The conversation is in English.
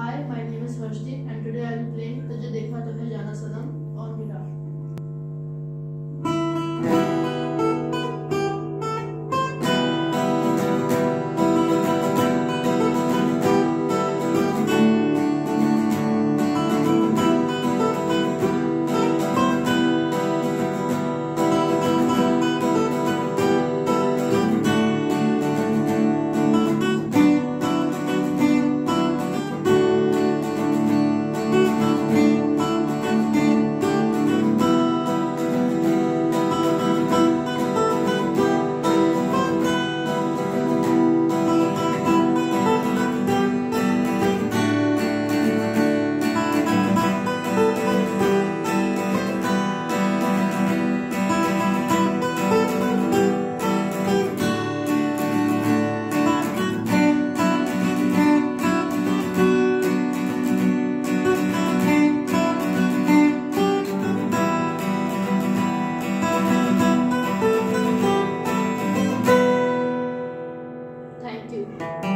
Hi, my name is Harshdeep and today I will Thank you.